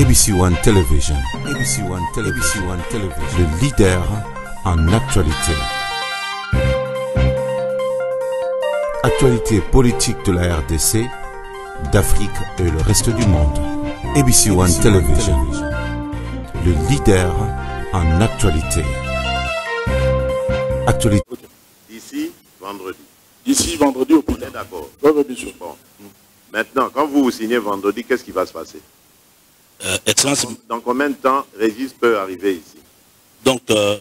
ABC One Television. ABC One Television. ABC One Television. Le leader en actualité. Actualité politique de la RDC, d'Afrique et le reste du monde. ABC One Television. Le leader en actualité. Actualité. D'ici vendredi. D'ici vendredi au est d'accord. Oui, oui, bien sûr. Bon. Maintenant, quand vous vous signez vendredi, qu'est-ce qui va se passer? Euh, Excellence, Dans combien de temps Régis peut arriver ici donc, euh,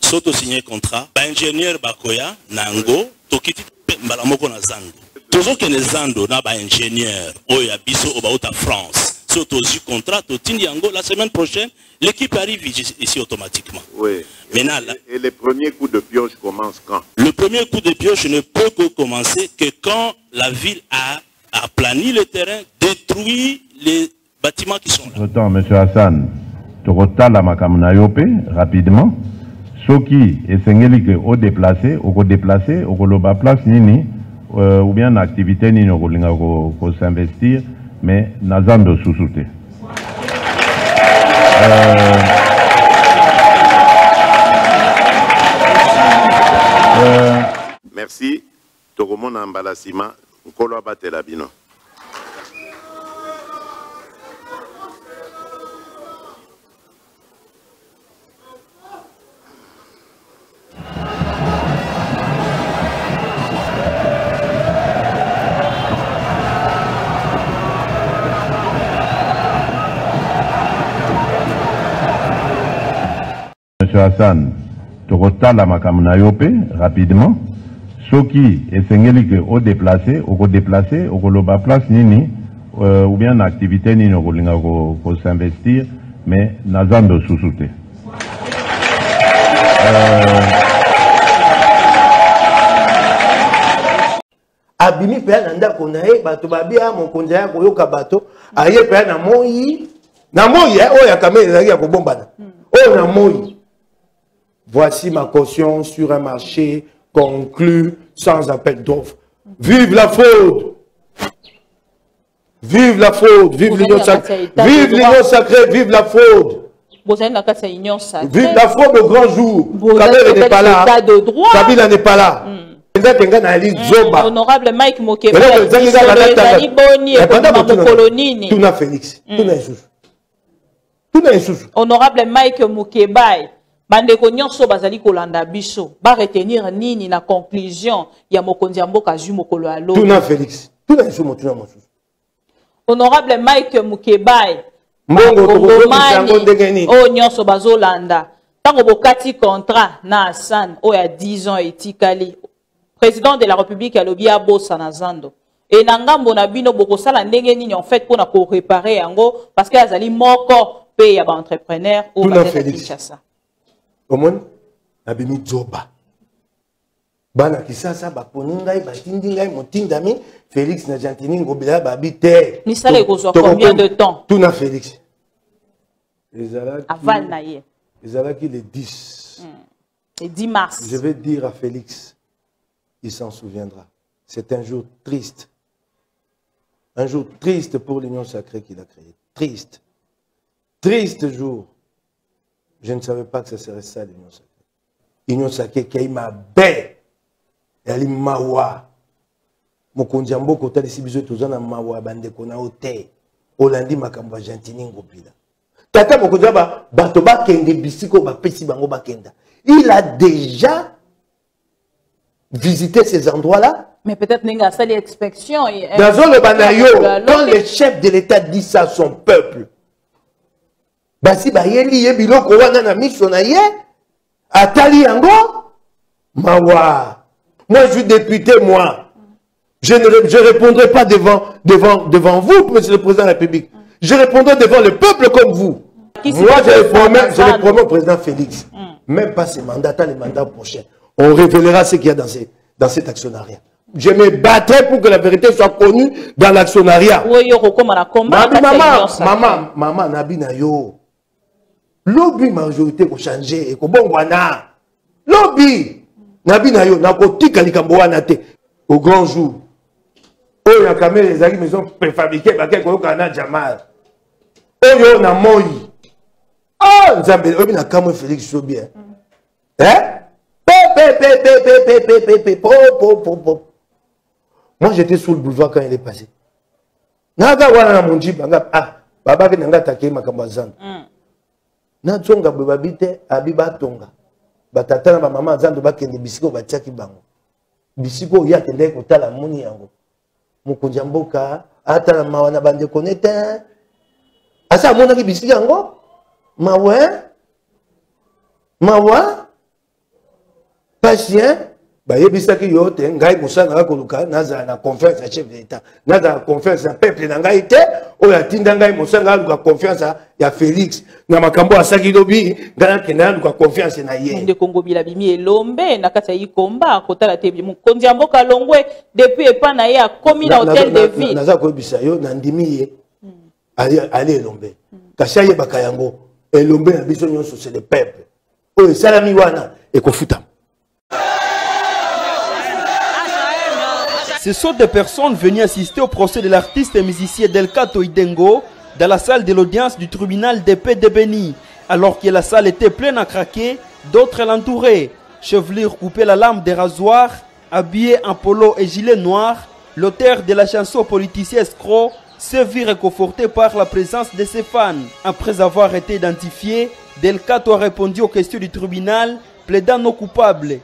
soto signé contrat, ba ingénieur bakoya, nango, tokiti mbala moko na zando. tozokende zando na ba ingénieur oyo ya biso oyo bauta France. So tozwi contrat, totindi yango, la semaine prochaine, l'équipe arrive ici, automatiquement. Oui. Maintenant, là, Et les premiers coups de pioche commencent quand le premier coup de pioche ne peut que commencer que quand la ville a aplani le terrain, détruit les bâtiments qui sont là. Entre-temps, M. Hassan, tokotala makambo na yo mpe rapidement soki esengeli ke odeplace okodeplace okoloba place nini euh, ou bien na activité nini ko- kosinvestir mais na zando susu te Euh, euh, Merci. Tokomona mbala nsima nkolo abatela bino. M. Hassan, tokotala makambo na yo mpe rapidement. Soki esengeli ke odeplace okodeplace okoloba place nini euh, ou bien na activité nini okolinga ko- kosinvestir mais na zando susu te. Abimi mpe na ndako na ye bato babia mokonzi ya koyoka bato aye mpe na moi. Na moi eh, oyo akame ezalaki ya kobombana. Oyo na moi voici ma caution sur un marché conclu sans appel d'offre vive la fraude! Vive la fraude! Vive l'union sacrée! vive l'union sacrée! Vive la fraude! Vive la fraude au grand jour. Kabila n'est pas là. kabila n'est pas là. Ali zoba. Honorable mike mokeba ezali boni mokolo nini tuna félix. Tuna tuna lisusu honorable mike mokebai bandeko nyonso bazali kolanda biso. Baretenir nini na conclusion ya mokonzi ya mboka azwi mokolo ya lobi tuna félix tuna motuna mosusu honorable mike mokebai mbongo ndenge nini? oyo nyonso bazolanda. Ntango bokati contrat na hassan oyo ya 10 ans etikali président de la république alobi abosa na zando. E na ngambo na bino bokosala ndenge nini en fait mpona korepare yango parce que azali moko mpe ya baentrepreneur oyo Tuna bazali kinshasa omoni? Nabimi zoba bana kisasa baponi ngai batindi ngai motindami félix na gentini ngobela babi te misala ekozwa combien de temps? tuna félix aval na ye ezalaki le 10 le 10 mars Je vais dire à Félix, il s'en souviendra. C'est un jour triste. Un jour triste pour l'union sacrée qu'il a créée. Triste. Triste jour. Je ne savais pas que ce serait ça l'union sacrée. L'union sacrée qui a eu ma baie. Elle a mawa. mokonzi olandi ya gentini ngopila tata mokonzi ya ba- bato bakende bisika oyo bapesi bango bakenda il a déjà visité ces endroits là mais peut-être ndenge asali inspection et- nazoloba na yo La quand le chef de l'état dit ça à son peuple basi bayeli ye biloko wana na miso na ye atali yango mawa. Moi je suis député moi. Je ne je répondrai pas devant, devant, devant vous monsieur le président de la république. Je répondrai devant le peuple comme vous. Qui moi je le promets je ça, le promets au président Félix. Même pas ce mandat attends le mandat prochain on révélera ce qu'il y a dans, ces, dans cet actionnariat. Je me battrai pour que la vérité soit connue dans l'actionnariat. Na combat Nabi kati ya Lobi majorité ko changer et ko bongwana. Lobi, nabi na yo, na ko tika likambo wana te. Au grand jour. Oyo na kamera ezali maison préfabriquée, baké ko kana jamal. oyo na moi. Ah nzambe oyebi na kamwe félix so bien hein moi j'étais sous le boulevard quand il est passé. Naga wana na monjiba nga ah babaki na nga atakei makambo ya zando nazonga boye babi te abi batonga. Batata na bamama zando bakende bisika oyo batiaki bango. Bisika oyo ye akendaki kotala moni yango. Mokonzi ya mboka atala mawa na bandeko ne te. Asa amonaki bisika yango? Mawe mawa? Patient bayebisaki yo te ngai mosala nanga koluka nazala na confiance ya chef de l'état nazala na confiance ya peuple na ngai te oyo atinda ngai mosala ngai aluka confiance ya félix. Na makambo asaki lobi ngai nakende naluka confiance na ye. Ndeko ngobila bimi elombe na kati ya yikomba kotala te mokonzi ya mboka longwe depuis epa na ye akomi na hotel de ville. naza koyebisa yo nandimi ye ali elombe. Kasi ayebaka yango elombe na biso nyonso c'est le peuple. Oyo esalami wana ekofutama Ce sont des personnes venues assister au procès de l'artiste et musicien Delcato Idengo dans la salle de l'audience du tribunal d'épée de Béni. Alors que la salle était pleine à craquer, d'autres l'entouraient. Chevelure coupait la lame des rasoirs, habillé en polo et gilet noir, l'auteur de la chanson politicien escroc se vit réconforté par la présence de ses fans. Après avoir été identifié, Delcato a répondu aux questions du tribunal, plaidant non coupable.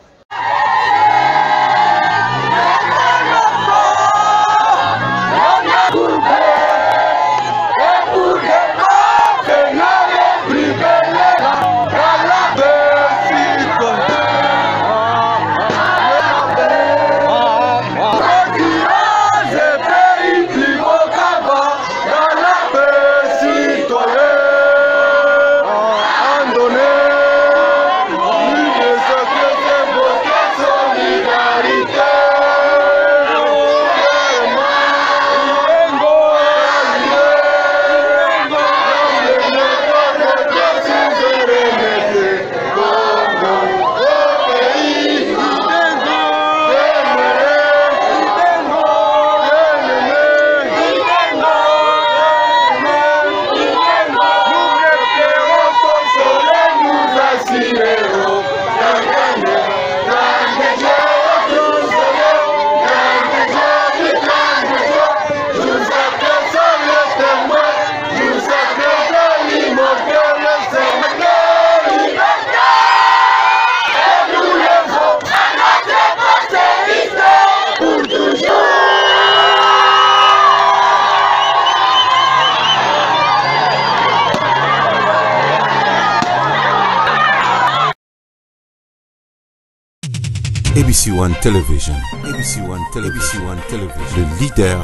ABC One Television. ABC One Television. ABC One Television. Le leader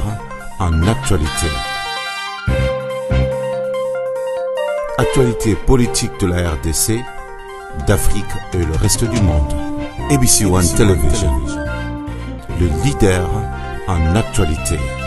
en actualité. Actualité politique de la RDC, d'Afrique et le reste du monde. ABC One Television. Le leader en actualité.